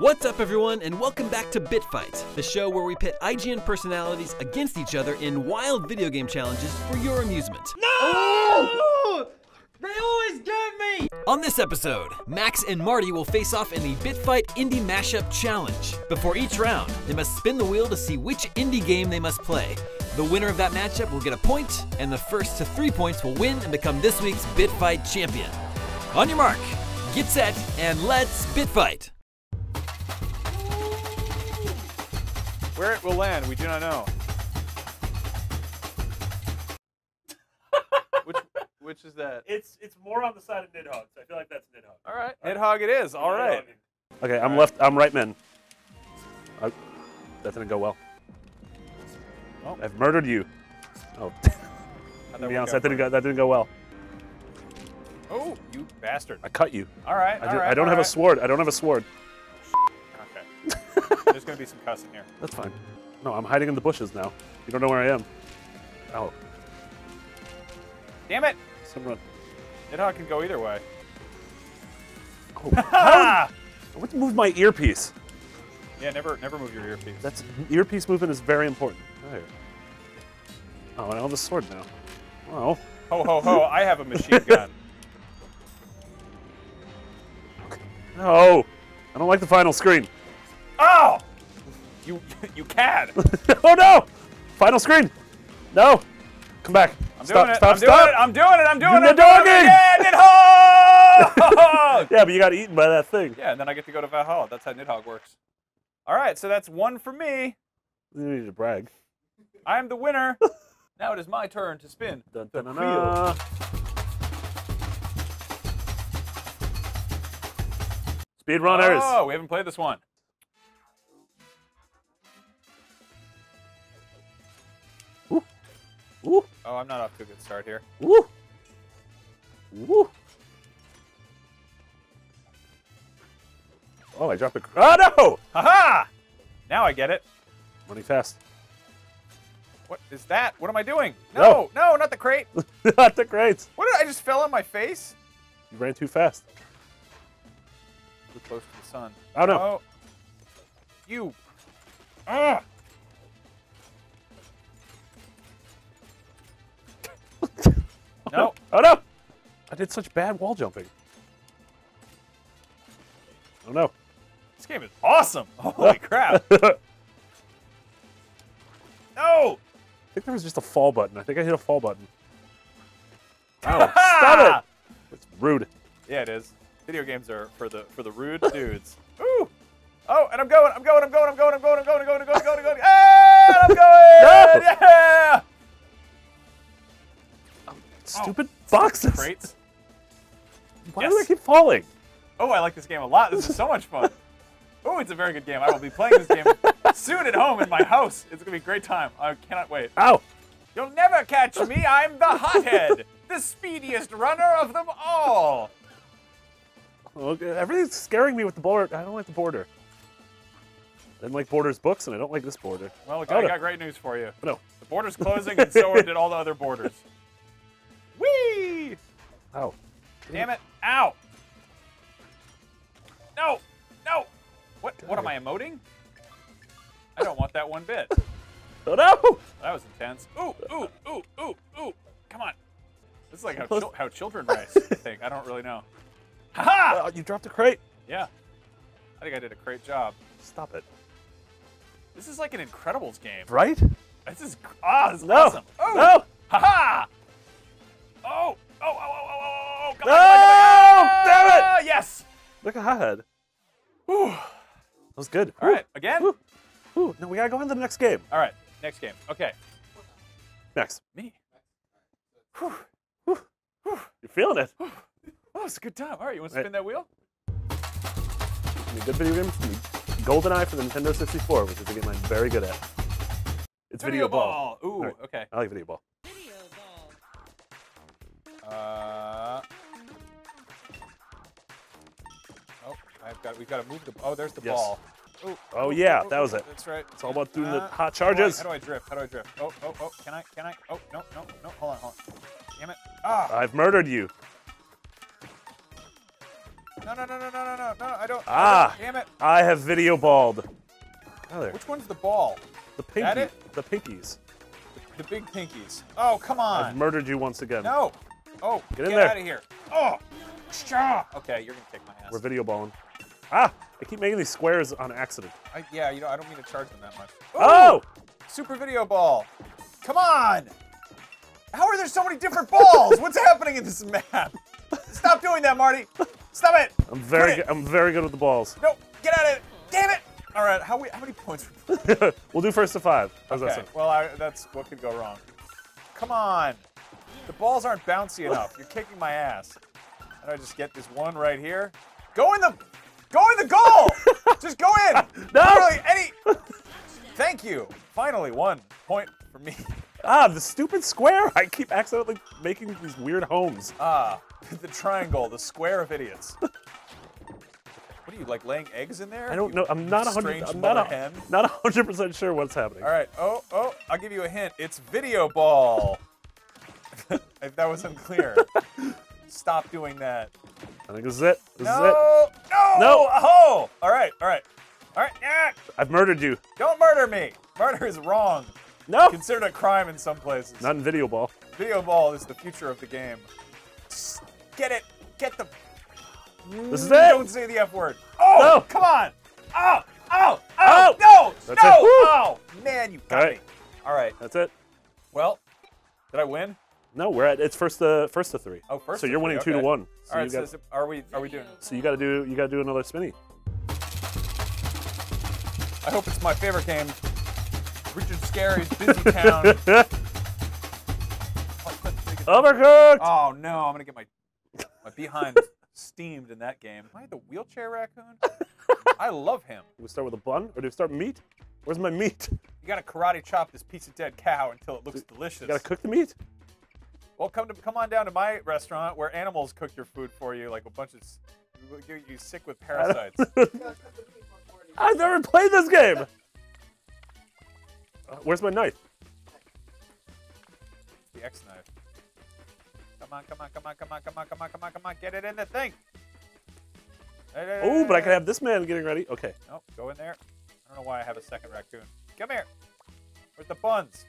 What's up, everyone, and welcome back to BitFight, the show where we pit IGN personalities against each other in wild video game challenges for your amusement. No! They always get me! On this episode, Max and Marty will face off in the BitFight Indie Mashup Challenge. Before each round, they must spin the wheel to see which indie game they must play. The winner of that matchup will get a point, and the first to three points will win and become this week's BitFight champion. On your mark, get set, and let's BitFight! Where it will land, we do not know. which which is that? It's it's more on the side of Nidhogg, so I feel like that's Nidhogg. All right, Nidhogg it is. All right. Okay, I'm left. I'm right man. Uh, that didn't go well. Oh. I've murdered you. Oh, to be honest, that didn't go. That didn't go well. Oh, you bastard! I cut you. All right, I, all do, right, I don't all have a sword. I don't have a sword. There's gonna be some cussing here. That's fine. No, I'm hiding in the bushes now. You don't know where I am. Oh, Damn it! someone. Nidhogg uh, can go either way. Oh, how? What move my earpiece? Yeah, never never move your earpiece. That's earpiece movement is very important. There. Oh, and I have a sword now. Oh, Ho ho ho! I have a machine gun. no! I don't like the final screen. Oh! You you cad! oh no! Final screen. No. Come back. I'm stop! doing it. Stop! I'm stop! doing it. I'm doing it. I'm doing You're it. Nidhogging! it. Yeah, Nidhogg! Yeah, but you got eaten by that thing. yeah, and then I get to go to Valhalla. That's how Nidhogg works. All right, so that's one for me. You need to brag. I am the winner. now it is my turn to spin. Dun, the dun, dun, wheel. Speedrunners. Oh, we haven't played this one. Oh, I'm not off to a good start here. Woo. Woo. Oh, I dropped a. Oh no! Haha! Now I get it. Running fast. What is that? What am I doing? No, no, not the crate. Not the crates. What did I just fell on my face? You ran too fast. Too close to the sun. Oh no! Oh. You. Ah. No. Oh no! I did such bad wall jumping. Oh no! This game is awesome. Holy crap. no! I think there was just a fall button. I think I hit a fall button. Ow! Stop it! It's rude. Yeah, it is. Video games are for the for the rude dudes. Ooh. Oh, and I'm going, I'm going, I'm going, I'm going, I'm going, I'm going, I'm going, I'm going, I'm going, I'm going. And I'm going. No. Yeah. Oh, stupid boxes. Crates. Why do they keep falling? Oh, I like this game a lot. This is so much fun. Oh, it's a very good game. I will be playing this game soon at home in my house. It's gonna be a great time. I cannot wait. Ow! You'll never catch me. I'm the hothead, the speediest runner of them all. Okay, everything's scaring me with the border. I don't like the border. I didn't like Borders books, and I don't like this border. Well, Oh, I got great news for you. No. The border's closing, and so did all the other borders. Whee! Ow. Damn it! Ow! No! No! What? What am I emoting? I don't want that one bit. Oh no! That was intense. Ooh! Ooh! Ooh! Ooh! Ooh! Come on! This is like how, chil- how children race. I think. I don't really know. Ha Oh, you dropped a crate. Yeah. I think I did a great job. Stop it. This is like an Incredibles game. Right? This is ah, this is No. awesome. Oh, No! ha ha! Oh, oh, oh, oh, oh, oh, oh, come No! on, come on, come on. Damn it! Ah, Yes. Look at Hothead. Whew. That was good. All right, again. Whew. Ooh, no, we gotta go on to the next game. All right, next game. Okay, Next. me. You're feeling it. Oh, it's a good time. All right, you want to Right. spin that wheel? Any good video games? GoldenEye for the Nintendo 64, which is a game I'm very good at. It's Video, Ball. Ooh, All right. okay. I like Video Ball. Uh. Oh, I've got. We've got to move the. Oh, there's the Yes. ball. Ooh, Oh, ooh, yeah, ooh, that was it. That's right. It's all about doing the Uh, hot how do I- charges. How do I drift? How do I drift? Oh, oh, oh. Can I? Can I? Oh, no, no, no. Hold on, hold on. Damn it. Ah. I've murdered you. No, No, no, no, no, no, no, no, no. I don't. Ah. Damn it. I have video balled. Oh, there. Which one's the ball? The That pinky. it? The pinkies. The big pinkies. Oh, come on! I've murdered you once again. No. Oh, Get in there. Get out of here. Oh. Shaw. Okay, you're gonna kick my ass. We're video balling. Ah! I keep making these squares on accident. I, yeah, you know, I don't mean to charge them that much. Oh! Super video ball. Come on. How are there so many different balls? What's happening in this map? Stop doing that, Marty. Stop it. I'm very, good. I'm very good with the balls. No, get out of it. Damn it. All right, how, we, how many points? we'll do first to five. How's that Okay, sound? well, I, that's what could go wrong. Come on. The balls aren't bouncy enough. You're kicking my ass. How do I just get this one right here? Go in the, go in the goal. just go in. No. Really any. Thank you. Finally, one point for me. Ah, the stupid square! I keep accidentally making these weird homes. Ah, the triangle, the square of idiots. What are you like laying eggs in there? I don't You know. I'm not a hundred. I'm not a, hen? not a hundred percent sure what's happening. All right. Oh, oh, I'll give you a hint. It's video ball. if that was unclear. Stop doing that. I think this is it. This is it. No, no, No. Oh, all right, all right, all right. Yeah, I've murdered you. don't murder me. Murder is wrong. No, Considered a crime in some places. not in video ball. Video ball is the future of the game. Get it. Get the. This is it. Don't say the F word. Oh, No. come on. Oh, oh, oh, Oh. no, That's no. it. Oh, man, you got All right. me. All right. That's it. Well, did I win? No, we're at it's first to first to three. Oh, first So you're three, winning two to one. So All right. you So it- are we are we doing? so you got to do you got to do another spinny. I hope it's my favorite game. Richard Scarry's Busy Town. Overcooked. Oh no, I'm gonna get my my behind steamed in that game. Am I the wheelchair raccoon? I love him. Do we start with a bun or do we start meat? Where's my meat? You gotta karate chop this piece of dead cow until it looks delicious. You got to cook the meat. Well, come to come on down to my restaurant where animals cook your food for you, like a bunch of. You, you sick with parasites. I've never played this game. Uh, where's my knife? the X knife. Come on, come on, come on, come on, come on, come on, come on, come on, get it in the thing. Oh, but I could have this man getting ready. Okay. Nope, go in there. I don't know why I have a second raccoon. Come here. Where's the buns?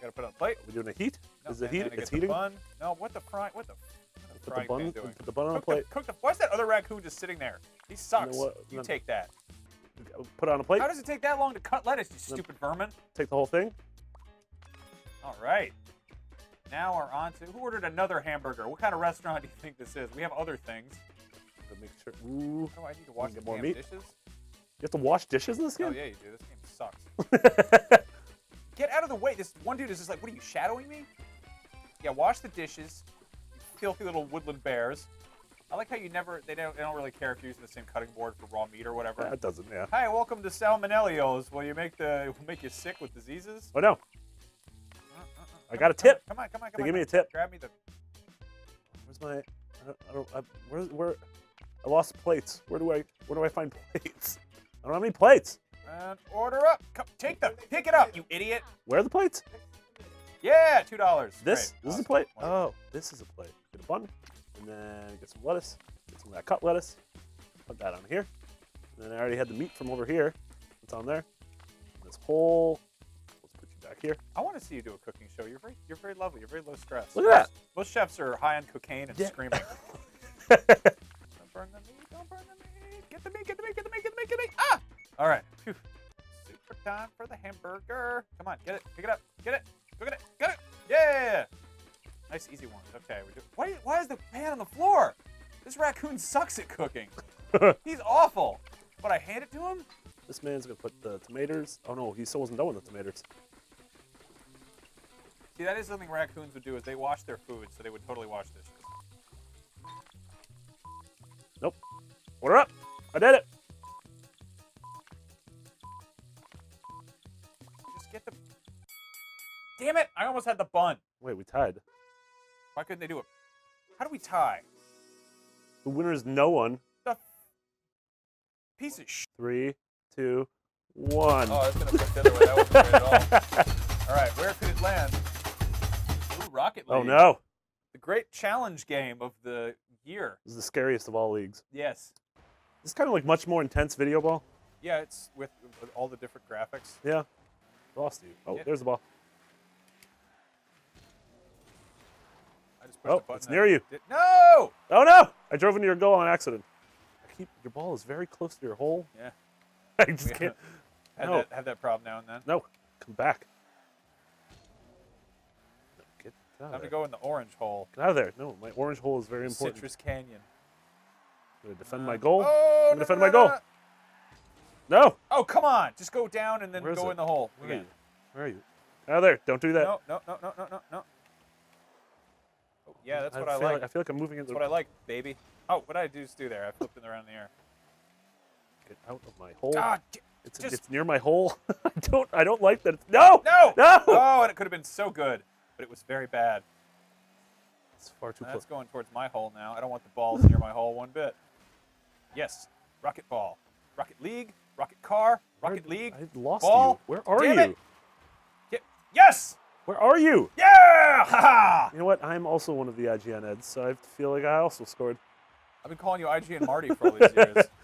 Gotta put on the plate. We're doing a heat. No, Is it and heat? then I get It's heating. Bun. No, what the fry? What the? What the Put the bun. Put the bun on a plate. the, cook the. Why is that other raccoon just sitting there? He sucks. You, what? No. take that. Put it on a plate. How does it take that long to cut lettuce? You stupid vermin. Take the whole thing. All right. Now we're on to who ordered another hamburger? What kind of restaurant do you think this is? We have other things. To make sure. Ooh. Oh, I need to wash the more meat? dishes. You have to wash dishes in this oh, game? Oh yeah, you do. This game sucks. Get out of the way. This one dude is just like, what are you shadowing me? Yeah, wash the dishes. Filthy little woodland bears. I like how you never they don't they don't really care if you're using the same cutting board for raw meat or whatever. That doesn't. Yeah. Hi, welcome to Salmonellios. Will you make the will make you sick with diseases? Oh no. Uh, uh, uh, I got a tip. Come on, come on, come They on. give me a tip. Grab me the. Where's my? I don't. I don't I, where? Where? I lost plates. Where do I? Where do I find plates? I don't have any plates. And order up. Come, take the pick it up, you idiot. Where are the plates? Yeah, two dollars. This. This is a plate. Oh, this is a plate. Get a bun, and then get some lettuce. Get some of that cut lettuce. Put that on here. And then I already had the meat from over here. It's on there. This whole. Let's put you back here. I want to see you do a cooking show. You're very, you're very lovely. You're very low stress. Look at that. Most chefs are high on cocaine and Yeah. screaming. don't burn the meat. Don't burn the meat. Get the meat. Get the meat. Get the meat. Get the meat. Get the meat. Ah! All right. Phew. Super time for the hamburger. Come on, get it. Pick it up. Get it. Go get it. Get it. Yeah. Nice, easy one. Okay. We do. Why? Why is the pan on the floor? This raccoon sucks at cooking. He's awful. But I hand it to him. This man's gonna put the tomatoes. Oh no, he still wasn't done with the tomatoes. See, that is something raccoons would do. Is they wash their food, so they would totally wash dishes. Nope. Order up. I did it. Just get the. Damn it! I almost had the bun. Wait, we tied. Why couldn't they do it? How do we tie? The winner is no one. The piece of sh. Three, two, one. Oh, I was gonna put the other way. That wasn't great at all. All right, where could it land? Ooh, Rocket oh, League. oh no. The great challenge game of the year. This is the scariest of all leagues. Yes. This is kind of like much more intense video ball. Yeah, it's with, with all the different graphics. Yeah. Lost you. Oh, Yeah. there's the ball. I just pushed Oh, it's near you. did- No! Oh no! I drove into your goal on accident. I keep your ball is very close to your hole. Yeah. I just We can't. Had No. that have that problem now and then. No, come back. No, Get, get out Time of to go in the orange hole. Get out of there. No, my orange hole is very important. Citrus Canyon. I'm gonna defend Uh, my goal. Oh, I'm gonna defend no, my no, goal. no. No. Oh, come on. Just go down and then Where is go it? in the hole. Where are again. you? Where are you? Out of there. Don't do that. No, no, no, no, no, no, no. Yeah, that's what I, feel like. I feel like I'm moving into That's what I like, baby. Oh, what did I do just do there? I flipped it around in the air. Get out of my hole. Ah, God, it's, just- it's near my hole. I don't I don't like that. It's, no. no! No. Oh, and it could have been so good, but it was very bad. It's far too That's close. going towards my hole now. I don't want the balls near my hole one bit. Yes, Rocket Ball. Rocket League, Rocket Car, Rocket Where- League. I lost ball. you. Where are Damn you? it. Yes! Where are you? Yeah! Ha You know what? I'm also one of the IGN Eds, so I feel like I also scored. I've been calling you IG and Marty for all these years.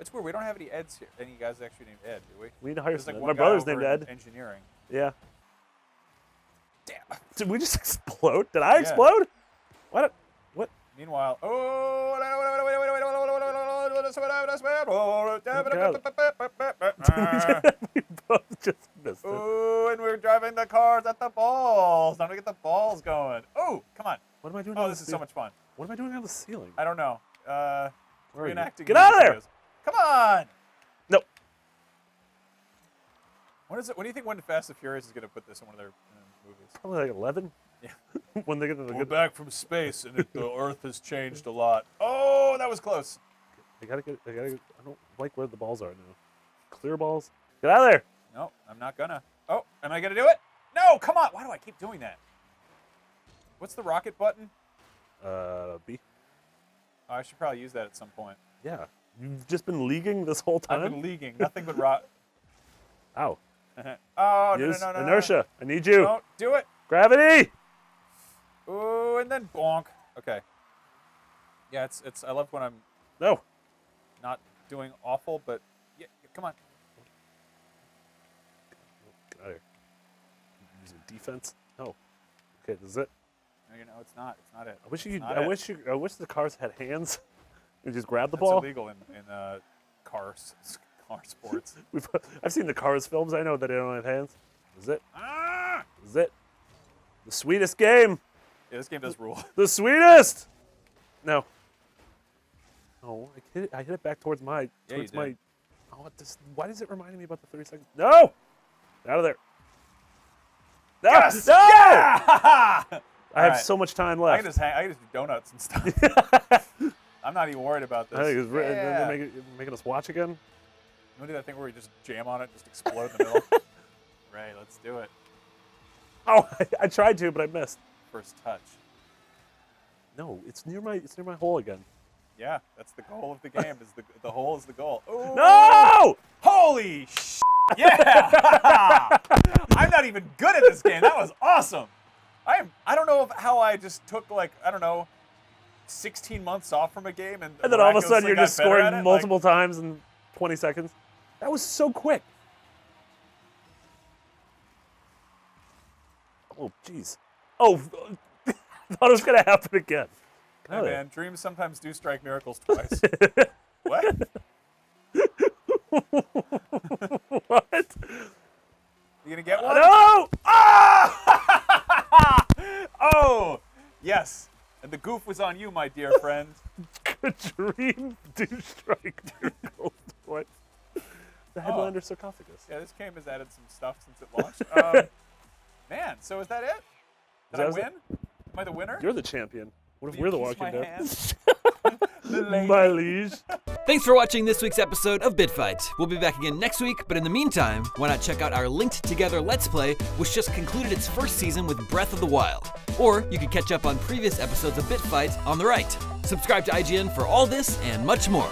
It's weird. We don't have any Eds here. Any guys actually named Ed, do we? We need to hire There's some. like my brother's named Ed. Engineering. Yeah. Damn. Did we just explode? Did I Yeah. explode? What? What? Meanwhile, oh, we both just missed it. oh, and we're driving the cars at the balls. Time to get the balls going. Oh, come on. What am I doing? Oh, this is so much fun. What am I doing on the ceiling? I don't know. Uh, Where reenacting. Get out of there! videos. Come on. No. When is it? When do you think when Fast and Furious is going to put this in one of their uh, movies? Probably like 11. Yeah. when they get to the We're good. back from space, and it, the Earth has changed a lot. Oh, that was close. I gotta get. I gotta. Get, I don't like where the balls are now. Clear balls. Get out of there. No, I'm not gonna. Oh, am I gonna do it? No, come on. Why do I keep doing that? What's the rocket button? Uh, B. Oh, I should probably use that at some point. Yeah. You've just been leaguing this whole time? I've been leaguing, nothing but rot. Ow. oh, no, Use no, no, no, inertia. I need you. Don't do it. Gravity. Ooh, and then bonk. Okay. Yeah, it's it's. I love when I'm No. Not doing awful, but yeah, come on. Get out here. Using defense. No. Okay, this is it. No, you know, it's not. It's not it. I wish you. It's not I it. wish you. I wish the cars had hands. You just grab the That's ball. illegal in in uh, car s- s- car sports. We've, I've seen the Cars films. I know that they don't have hands. This is it. ah! This is it. The sweetest game. Yeah, this game does rule. The sweetest. No. No, I hit it. I hit it back towards my. Yeah, you towards did. my. Oh, it just, why does it remind me about the 30 seconds? No. Out of there. No. Yes! No. Yeah! I have Alright. so much time left. I left. can just hang. I can just do donuts and stuff. I'm not even worried about this. I think it's re- yeah. they're making, making us watch again. You want to do that thing where we just jam on it, just explode in the middle? right, let's do it. Oh, I, I tried to, but I missed. First touch. No, it's near my it's near my hole again. Yeah, that's the goal of the game. Is the the hole is the goal. Ooh. No! Holy sh! Yeah! I'm not even good at this game. That was awesome. I am. I don't know if, how I just took like I don't know, 16 months off from a game and. And then all of a sudden you're just scoring it. Like, multiple times in 20 seconds. That was so quick. Oh, jeez. Oh, I thought it was going to happen again. Hey, Oh, man, dreams sometimes do strike miracles twice. what? what? You gonna get one? No! Ah! oh, yes. And the goof was on you, my dear friend. Dream do strike miracles twice. The Headlander sarcophagus. Yeah, this game has added some stuff since it launched. Um, man, so is that it? Did that I was it? win? Am I the winner? You're the champion. What if Will we're the Walking Dead? hand? The lady. My liege. Thanks for watching this week's episode of BitFight. We'll be back again next week, but in the meantime, why not check out our linked together Let's Play, which just concluded its first season with Breath of the Wild. Or you can catch up on previous episodes of BitFight on the right. Subscribe to IGN for all this and much more.